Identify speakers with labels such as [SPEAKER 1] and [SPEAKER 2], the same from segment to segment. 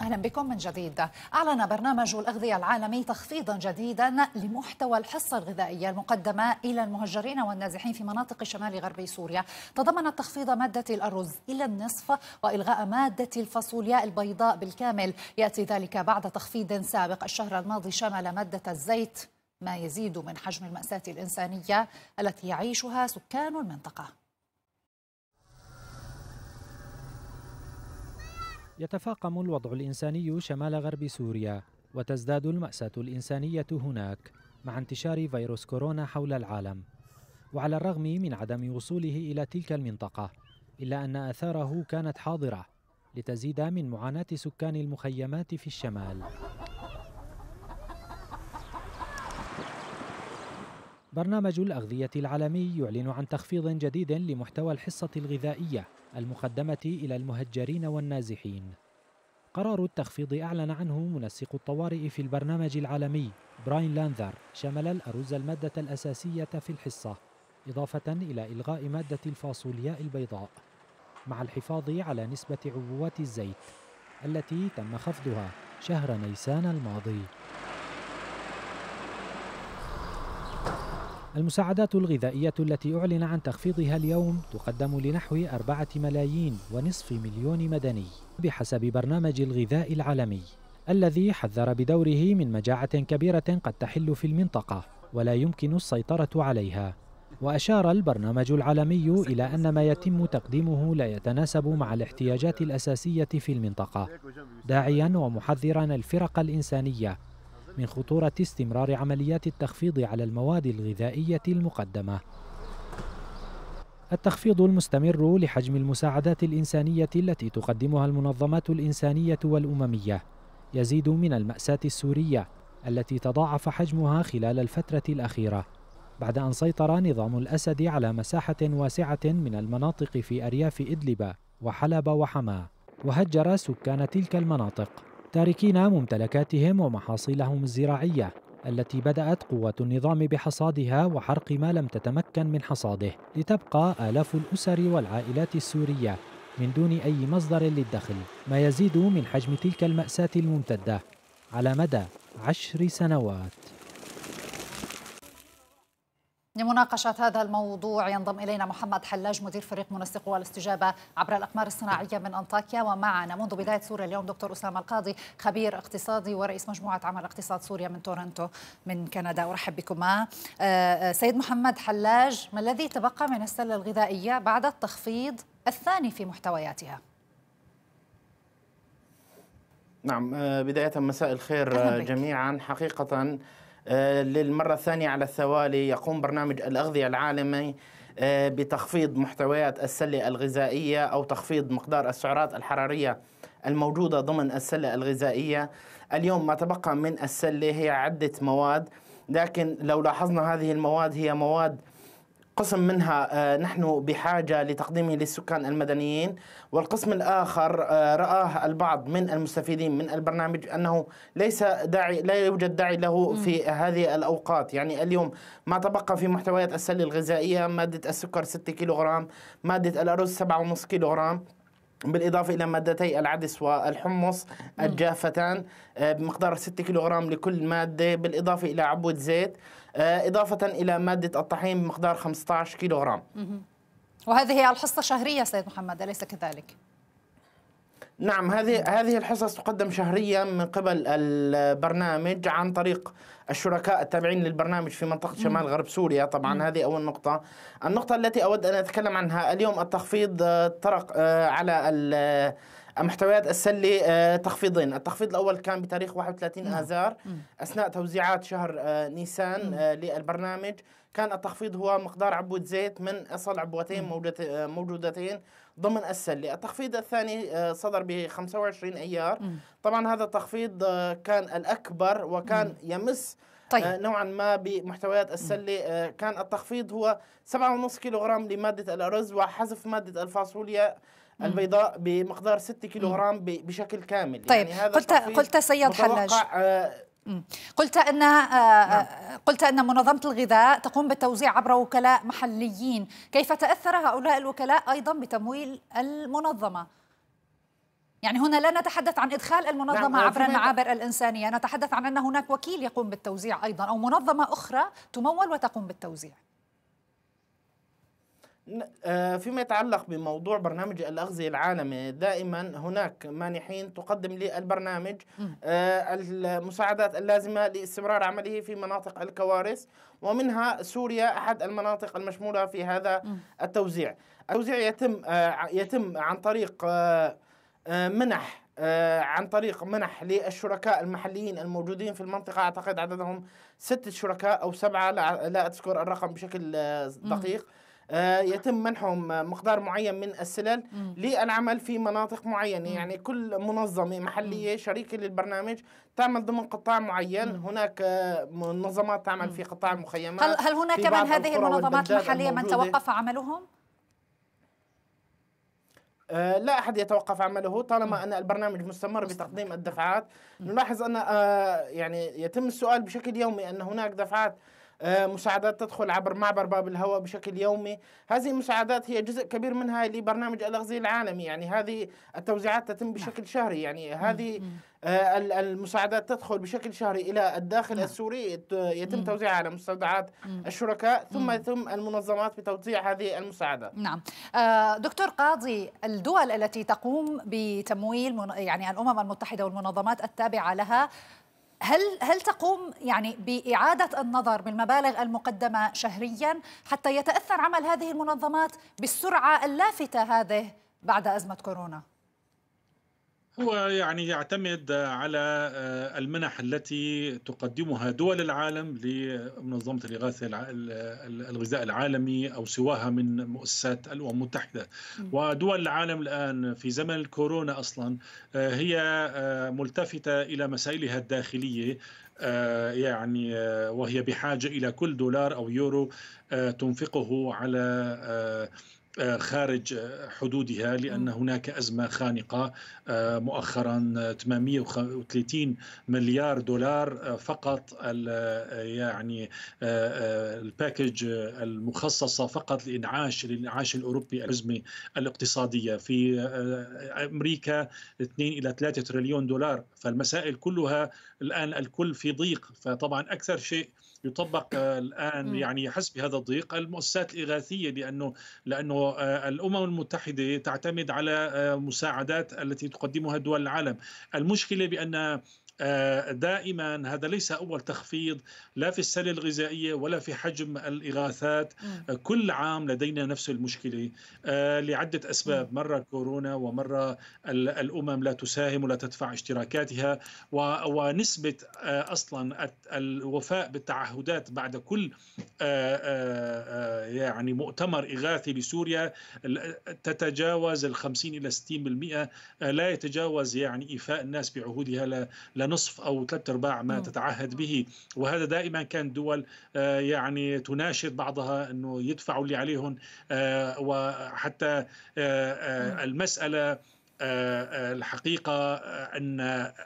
[SPEAKER 1] أهلا بكم من جديد. أعلن برنامج الأغذية العالمي تخفيضا جديدا لمحتوى الحصة الغذائية المقدمة إلى المهجرين والنازحين في مناطق شمال غربي سوريا، تضمن تخفيض مادة الأرز إلى النصف وإلغاء مادة الفاصولياء البيضاء بالكامل، يأتي ذلك بعد تخفيض سابق الشهر الماضي شمل مادة الزيت ما يزيد من حجم المأساة الإنسانية التي يعيشها سكان المنطقة.
[SPEAKER 2] يتفاقم الوضع الإنساني شمال غرب سوريا وتزداد المأساة الإنسانية هناك مع انتشار فيروس كورونا حول العالم. وعلى الرغم من عدم وصوله إلى تلك المنطقة إلا أن آثاره كانت حاضرة لتزيد من معاناة سكان المخيمات في الشمال. برنامج الأغذية العالمي يعلن عن تخفيض جديد لمحتوى الحصة الغذائية المقدمة إلى المهجرين والنازحين. قرار التخفيض أعلن عنه منسق الطوارئ في البرنامج العالمي براين لانذر شمل الأرز المادة الأساسية في الحصة إضافة إلى إلغاء مادة الفاصولياء البيضاء مع الحفاظ على نسبة عبوات الزيت التي تم خفضها شهر نيسان الماضي المساعدات الغذائية التي أعلن عن تخفيضها اليوم تقدم لنحو أربعة ملايين ونصف مليون مدني بحسب برنامج الغذاء العالمي الذي حذر بدوره من مجاعة كبيرة قد تحل في المنطقة ولا يمكن السيطرة عليها. وأشار البرنامج العالمي إلى أن ما يتم تقديمه لا يتناسب مع الاحتياجات الأساسية في المنطقة داعيا ومحذرا الفرق الإنسانية. من خطورة استمرار عمليات التخفيض على المواد الغذائية المقدمة. التخفيض المستمر لحجم المساعدات الإنسانية التي تقدمها المنظمات الإنسانية والأممية يزيد من المأساة السورية التي تضاعف حجمها خلال الفترة الأخيرة بعد أن سيطر نظام الأسد على مساحة واسعة من المناطق في أرياف إدلب وحلب وحماة وهجر سكان تلك المناطق تاركين ممتلكاتهم ومحاصيلهم الزراعية التي بدأت قوة النظام بحصادها وحرق ما لم تتمكن من حصاده لتبقى آلاف الأسر والعائلات السورية من دون أي مصدر للدخل ما يزيد من حجم تلك المأساة الممتدة على مدى عشر سنوات.
[SPEAKER 1] لمناقشة هذا الموضوع ينضم إلينا محمد حلاج مدير فريق منسق والاستجابة عبر الأقمار الصناعية من أنطاكيا ومعنا منذ بداية سوريا اليوم دكتور أسامة القاضي خبير اقتصادي ورئيس مجموعة عمل اقتصاد سوريا من تورنتو من كندا. أرحب بكم آه، آه، سيد محمد حلاج ما الذي تبقى من السلة الغذائية بعد التخفيض الثاني في محتوياتها؟
[SPEAKER 3] نعم آه، بداية مساء الخير جميعا. حقيقة للمرة الثانية على التوالي يقوم برنامج الأغذية العالمي آه، بتخفيض محتويات السلة الغذائية أو تخفيض مقدار السعرات الحرارية الموجودة ضمن السلة الغذائية. اليوم ما تبقى من السلة هي عدة مواد لكن لو لاحظنا هذه المواد هي مواد قسم منها آه، نحن بحاجة لتقديمه للسكان المدنيين. والقسم الآخر آه، رآه البعض من المستفيدين من البرنامج أنه ليس داعي لا يوجد داعي له في هذه الأوقات. يعني اليوم ما تبقى في محتويات السلة الغذائية مادة السكر 6 كيلوغرام مادة الأرز 7.5 كيلوغرام بالإضافة إلى مادتي العدس والحمص الجافتان آه، بمقدار 6 كيلوغرام لكل مادة بالإضافة إلى عبوة زيت. إضافة إلى مادة الطحين بمقدار 15 كيلوغرام.
[SPEAKER 1] وهذه هي الحصة شهرية سيد محمد أليس كذلك؟
[SPEAKER 3] نعم هذه هذه الحصص تقدم شهريا من قبل البرنامج عن طريق الشركاء التابعين للبرنامج في منطقة شمال غرب سوريا. طبعا. هذه أول نقطة. النقطة التي أود أن أتكلم عنها اليوم التخفيض آه، طرق آه، على محتويات السلة آه، تخفيضين. التخفيض الأول كان بتاريخ 31 آذار أثناء توزيعات شهر نيسان للبرنامج. كان التخفيض هو مقدار عبوة زيت من أصل عبوتين موجودتين ضمن السلة. التخفيض الثاني آه، صدر ب 25 أيار. طبعا هذا التخفيض آه، كان الأكبر وكان يمس طيب. آه، نوعا ما بمحتويات السلة. كان التخفيض هو 7.5 كيلوغرام لمادة الأرز وحذف مادة الفاصوليا البيضاء بمقدار 6 كيلوغرام بشكل كامل.
[SPEAKER 1] طيب يعني هذا قلت قلت سيد حلاج. قلت ان آه، نعم. قلت إن منظمة الغذاء تقوم بالتوزيع عبر وكلاء محليين، كيف تأثر هؤلاء الوكلاء أيضا بتمويل المنظمة؟ يعني هنا لا نتحدث عن إدخال المنظمة نعم عبر المعابر الإنسانية. نتحدث عن أن هناك وكيل يقوم بالتوزيع أيضا أو منظمة أخرى تمول وتقوم بالتوزيع.
[SPEAKER 3] آه، فيما يتعلق بموضوع برنامج الأغذية العالمي دائما هناك مانحين تقدم للبرنامج آه، المساعدات اللازمة لاستمرار عمله في مناطق الكوارث ومنها سوريا أحد المناطق المشمولة في هذا التوزيع. التوزيع يتم آه، يتم عن طريق منح عن طريق منح للشركاء المحليين الموجودين في المنطقة. أعتقد عددهم ستة شركاء أو سبعة لا أذكر الرقم بشكل دقيق. آه، يتم منحهم مقدار معين من السلل للعمل في مناطق معينة. يعني كل منظمة محلية شريكة للبرنامج تعمل ضمن قطاع معين. هناك آه، منظمات تعمل في قطاع المخيمات
[SPEAKER 1] هل, هل هناك من هذه المنظمات المحلية من توقف عملهم؟
[SPEAKER 3] آه لا أحد يتوقف عمله. طالما أن البرنامج مستمر بتقديم الدفعات نلاحظ أن آه يعني يتم السؤال بشكل يومي أن هناك دفعات آه، مساعدات تدخل عبر معبر باب الهواء بشكل يومي. هذه المساعدات هي جزء كبير منها لبرنامج الأغذية العالمي. يعني هذه التوزيعات تتم نعم. بشكل شهري. يعني هذه آه، المساعدات تدخل بشكل شهري إلى الداخل نعم. السوري. يتم توزيعها على مستودعات الشركاء ثم يتم المنظمات بتوزيع هذه المساعدات
[SPEAKER 1] نعم. آه، دكتور قاضي الدول التي تقوم بتمويل يعني الأمم المتحدة والمنظمات التابعة لها هل هل تقوم يعني بإعادة النظر بالمبالغ المقدمة شهريا حتى يتأثر عمل هذه المنظمات بالسرعة اللافتة هذه بعد أزمة كورونا؟
[SPEAKER 4] هو يعني يعتمد على آه، المنح التي تقدمها دول العالم لمنظمة الإغاثة الغذاء العالمي أو سواها من مؤسسات الأمم المتحدة. ودول العالم الآن في زمن الكورونا أصلا آه، هي آه، ملتفتة إلى مسائلها الداخلية يعني وهي بحاجة إلى كل دولار أو يورو تنفقه على خارج حدودها لأن هناك أزمة خانقة آه، مؤخرا 830 مليار دولار آه، فقط يعني الباكج المخصصة فقط لإنعاش للإنعاش الأوروبي الأزمة الاقتصادية. في أمريكا 2 إلى 3 تريليون دولار فالمسائل كلها الآن الكل في ضيق. فطبعا أكثر شيء يطبق الآن يعني يحس بهذا الضيق المؤسسات الإغاثية لأنه لأنه آه، الأمم المتحدة تعتمد على آه، مساعدات التي تقدمها دول العالم. المشكلة بأن آه، دائما هذا ليس أول تخفيض لا في السلة الغذائية ولا في حجم الإغاثات. م. كل عام لدينا نفس المشكلة. آه، لعدة أسباب. مرة كورونا ومرة الأمم لا تساهم ولا تدفع اشتراكاتها. ونسبة آه، أصلا الوفاء بالتعهدات بعد كل يعني مؤتمر إغاثي لسوريا تتجاوز ال 50 إلى 60% لا يتجاوز يعني إيفاء الناس بعهودها نصف أو ثلاث أرباع ما تتعهد به. وهذا دائما كان دول آه، يعني تناشد بعضها أنه يدفعوا اللي عليهم آه، وحتى آه، المسألة الحقيقة أن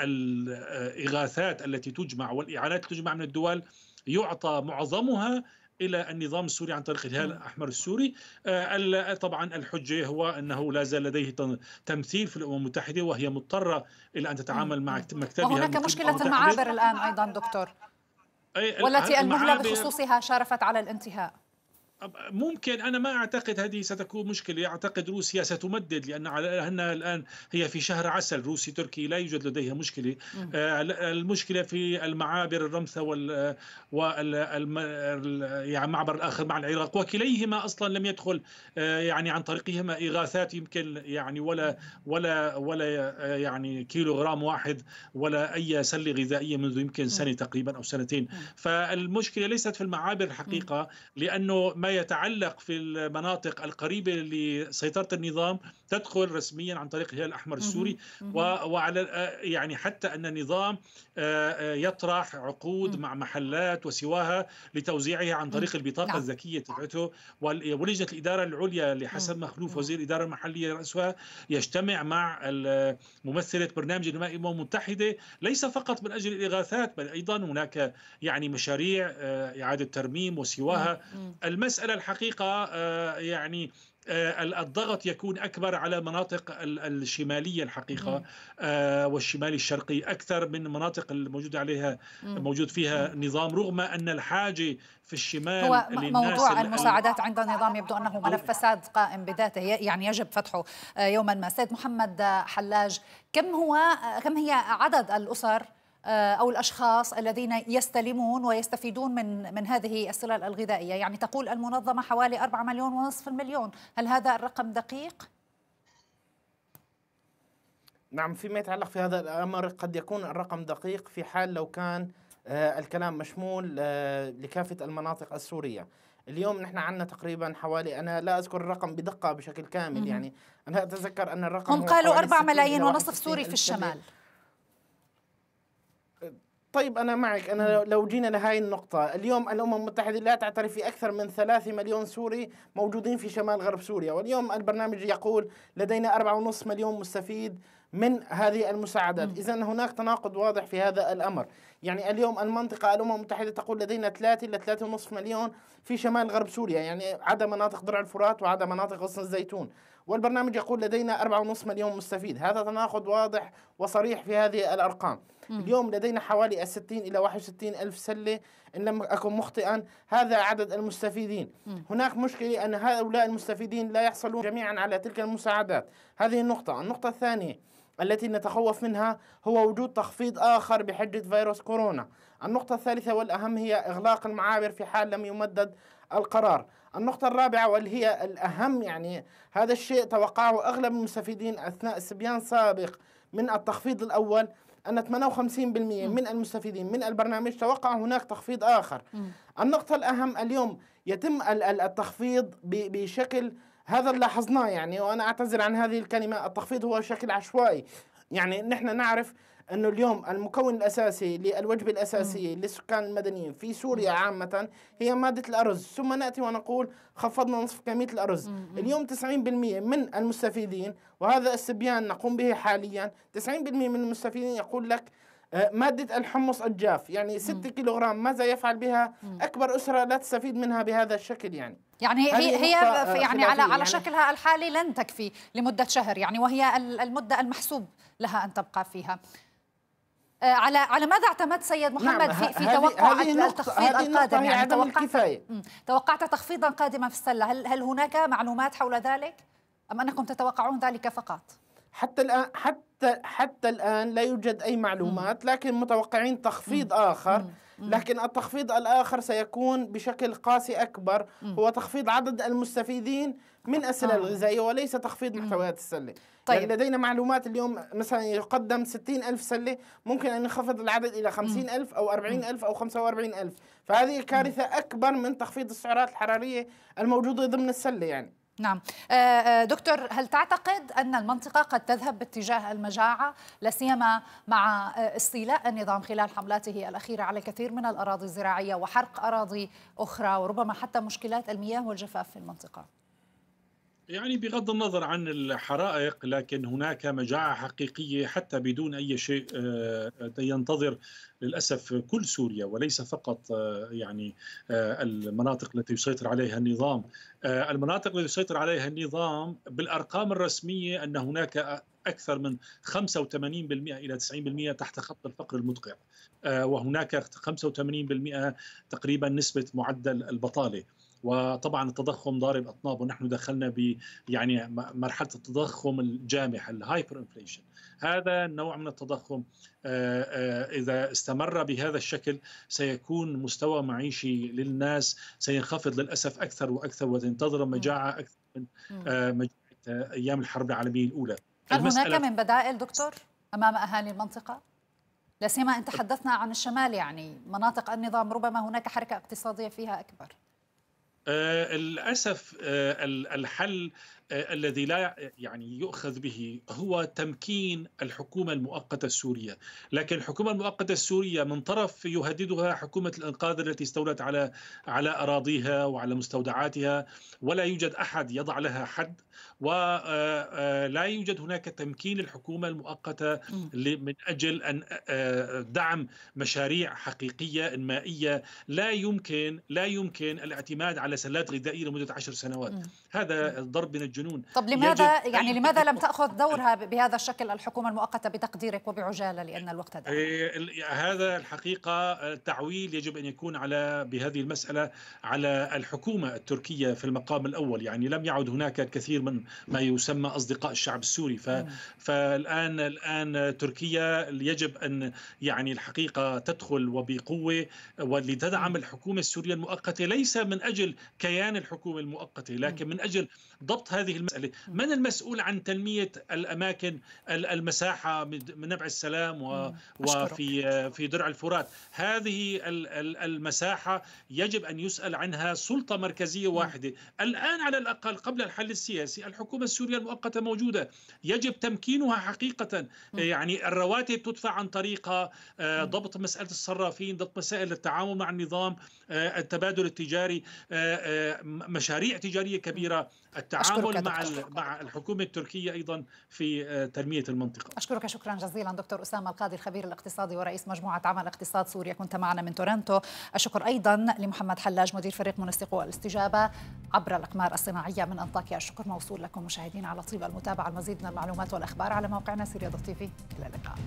[SPEAKER 4] الإغاثات التي تجمع والإعانات التي تجمع من الدول يعطى معظمها إلى النظام السوري عن طريق الهلال الأحمر السوري. آه، طبعا الحجة هو أنه لا زال لديه تمثيل في الأمم المتحدة وهي مضطرة إلى أن تتعامل مع مكتبها
[SPEAKER 1] وهناك مشكلة المعابر الآن أيضا دكتور. والتي المهلة بخصوصها شارفت على الانتهاء.
[SPEAKER 4] ممكن أنا ما أعتقد هذه ستكون مشكلة. أعتقد روسيا ستمدد لأن على انها الآن هي في شهر عسل روسي تركي لا يوجد لديها مشكلة. آه المشكلة في المعابر الرمثة وال وال يعني معبر الآخر مع العراق. وكليهما أصلا لم يدخل آه يعني عن طريقهما إغاثات يمكن يعني ولا ولا ولا آه يعني كيلو غرام واحد ولا أي سلة غذائية منذ يمكن سنة تقريبا أو سنتين. فالمشكلة ليست في المعابر الحقيقة لأنه ما يتعلق في المناطق القريبة لسيطرة النظام تدخل رسميا عن طريق الهلال الأحمر السوري. وعلى يعني حتى أن النظام آه، آه، يطرح عقود مع محلات وسواها لتوزيعها عن طريق البطاقة نعم. الذكية تبعته. ولجنة الإدارة العليا لحسن مخلوف وزير الإدارة المحلية رأسها يجتمع مع ممثلة برنامج الأمم المتحدة ليس فقط من أجل الإغاثات بل أيضا هناك يعني مشاريع آه، إعادة ترميم وسواها. المس المسألة الحقيقة آه، يعني الضغط يكون أكبر على المناطق الشمالية الحقيقة والشمال الشرقي أكثر من المناطق الموجود عليها موجود فيها نظام رغم أن الحاجة في الشمال
[SPEAKER 1] هو موضوع المساعدات عند النظام يبدو أنه ملف فساد قائم بذاته يعني يجب فتحه يوما ما. سيد محمد حلاج كم هو كم هي عدد الأسر آه، أو الأشخاص الذين يستلمون ويستفيدون من من هذه السلال الغذائية، يعني تقول المنظمة حوالي 4 مليون ونصف المليون، هل هذا الرقم دقيق؟
[SPEAKER 3] نعم فيما يتعلق في هذا الأمر قد يكون الرقم دقيق في حال لو كان آه، الكلام مشمول آه، لكافة المناطق السورية. اليوم نحن عندنا تقريبا حوالي أنا لا أذكر الرقم بدقة بشكل كامل يعني. أنا أتذكر أن الرقم
[SPEAKER 1] هم قالوا 4 ملايين ونصف سوري في الشمال.
[SPEAKER 3] طيب أنا معك. أنا لو جينا لهذه النقطة اليوم الأمم المتحدة لا تعترف في أكثر من ثلاثة مليون سوري موجودين في شمال غرب سوريا. واليوم البرنامج يقول لدينا أربعة ونصف مليون مستفيد من هذه المساعدات. إذا هناك تناقض واضح في هذا الأمر. يعني اليوم المنطقة الأمم المتحدة تقول لدينا ثلاثة إلى ثلاثة ونصف مليون في شمال غرب سوريا. يعني عدا مناطق درع الفرات وعدا مناطق غصن الزيتون. والبرنامج يقول لدينا أربعة ونصف مليون مستفيد. هذا تناقض واضح وصريح في هذه الأرقام. اليوم لدينا حوالي 60 إلى 61 ألف سلة إن لم أكن مخطئا. هذا عدد المستفيدين. هناك مشكلة أن هؤلاء المستفيدين لا يحصلون جميعا على تلك المساعدات. هذه النقطة. النقطة الثانية التي نتخوف منها هو وجود تخفيض آخر بحجة فيروس كورونا. النقطة الثالثة والأهم هي إغلاق المعابر في حال لم يمدد القرار. النقطة الرابعة واللي هي الأهم يعني هذا الشيء توقعه أغلب المستفيدين أثناء استبيان سابق من التخفيض الأول أن 58% من المستفيدين من البرنامج توقع هناك تخفيض آخر. النقطة الأهم اليوم يتم التخفيض بشكل هذا اللي لاحظناه يعني وأنا أعتذر عن هذه الكلمة التخفيض هو شكل عشوائي. يعني نحن نعرف إنه اليوم المكون الأساسي للوجبة الأساسية للسكان المدنيين في سوريا عامة هي مادة الأرز. ثم نأتي ونقول خفضنا نصف كمية الأرز. اليوم 90% من المستفيدين وهذا استبيان نقوم به حاليا. 90% من المستفيدين يقول لك آه، مادة الحمص الجاف يعني 6 كيلوغرام ماذا يفعل بها؟ أكبر أسرة لا تستفيد منها بهذا الشكل يعني.
[SPEAKER 1] يعني هي هي آه، يعني على على يعني. شكلها الحالي لن تكفي لمدة شهر يعني وهي المدة المحسوب لها أن تبقى فيها. على على ماذا اعتمد سيد محمد نعم في في توقع التخفيض القادم؟
[SPEAKER 3] يعني توقعت
[SPEAKER 1] توقعت تخفيضا قادما في السلة. هل هل هناك معلومات حول ذلك؟ أم أنكم تتوقعون ذلك فقط؟
[SPEAKER 3] حتى الان حتى حتى الآن لا يوجد أي معلومات لكن متوقعين تخفيض آخر. لكن التخفيض الآخر سيكون بشكل قاسي أكبر. هو تخفيض عدد المستفيدين من السلة آه. الغذائية وليس تخفيض محتويات السلة. طيب. يعني لدينا معلومات اليوم مثلا يقدم 60 ألف سلة ممكن أن نخفض العدد إلى 50 ألف أو 40 ألف أو 45 ألف. فهذه كارثة أكبر من تخفيض السعرات الحرارية الموجودة ضمن السلة يعني.
[SPEAKER 1] نعم. آه، آه، دكتور هل تعتقد أن المنطقة قد تذهب باتجاه المجاعة؟ لا سيما مع آه، استيلاء النظام خلال حملاته الأخيرة على الكثير من الأراضي الزراعية وحرق أراضي أخرى وربما حتى مشكلات المياه والجفاف في المنطقة.
[SPEAKER 4] يعني بغض النظر عن الحرائق لكن هناك مجاعة حقيقية حتى بدون أي شيء آه، ينتظر للأسف كل سوريا وليس فقط آه، يعني آه، المناطق التي يسيطر عليها النظام. المناطق التي يسيطر عليها النظام بالأرقام الرسمية أن هناك أكثر من 85% إلى 90% تحت خط الفقر المدقع. وهناك 85% تقريبا نسبة معدل البطالة. وطبعا التضخم ضارب أطناب ونحن دخلنا ب يعني مرحلة التضخم الجامح ال hyperinflation هذا النوع من التضخم. آه، آه، إذا استمر بهذا الشكل سيكون مستوى معيشي للناس سينخفض للأسف أكثر وأكثر وتنتظر مجاعة أكثر من آه، مجاعة أيام الحرب العالمية الأولى.
[SPEAKER 1] هل هناك من بدائل دكتور أمام أهالي المنطقة؟ لا سيما أن تحدثنا عن الشمال يعني مناطق النظام ربما هناك حركة اقتصادية فيها
[SPEAKER 4] أكبر. للأسف آه الحل الذي لا يعني يؤخذ به هو تمكين الحكومة المؤقتة السورية. لكن الحكومة المؤقتة السورية من طرف يهددها حكومة الإنقاذ التي استولت على على أراضيها وعلى مستودعاتها ولا يوجد أحد يضع لها حد ولا يوجد هناك تمكين الحكومة المؤقتة من أجل أن دعم مشاريع حقيقية إنمائية لا يمكن لا يمكن الاعتماد على سلات غذائية لمدة عشر سنوات. هذا ضرب من الجنون.
[SPEAKER 1] طب لماذا يعني لماذا لم تأخذ دورها بهذا الشكل الحكومة المؤقتة بتقديرك وبعجالة لأن الوقت
[SPEAKER 4] دائم. إيه، هذا الحقيقة تعويل يجب أن يكون على بهذه المسألة على الحكومة التركية في المقام الأول. يعني لم يعد هناك كثير من ما يسمى أصدقاء الشعب السوري. ف... فالآن الآن تركيا يجب أن يعني الحقيقة تدخل وبقوة. ولتدعم الحكومة السورية المؤقتة ليس من أجل كيان الحكومة المؤقتة لكن من أجل ضبط هذه المسألة. من المسؤول عن تنمية الأماكن المساحة من نبع السلام و... وفي في درع الفرات؟ هذه المساحة يجب أن يسأل عنها سلطة مركزية واحدة. الآن على الأقل قبل الحل السياسي الحكومة السورية المؤقتة موجودة. يجب تمكينها حقيقة. يعني الرواتب تدفع عن طريقها آه، ضبط مسألة الصرافين ضبط مسائل التعامل مع النظام آه، التبادل التجاري آه، مشاريع تجارية كبيرة. التعامل مع مع الحكومة التركية أيضا في تنمية المنطقة.
[SPEAKER 1] أشكرك شكرا جزيلا دكتور أسامة القاضي الخبير الاقتصادي ورئيس مجموعة عمل اقتصاد سوريا. كنت معنا من تورنتو. الشكر أيضا لمحمد حلاج مدير فريق منسقو الاستجابة عبر الأقمار الصناعية من أنطاكيا. الشكر موصول لكم مشاهدينا على طيب المتابعة. المزيد من المعلومات والأخبار على موقعنا سوريا دوت تي في. إلى اللقاء.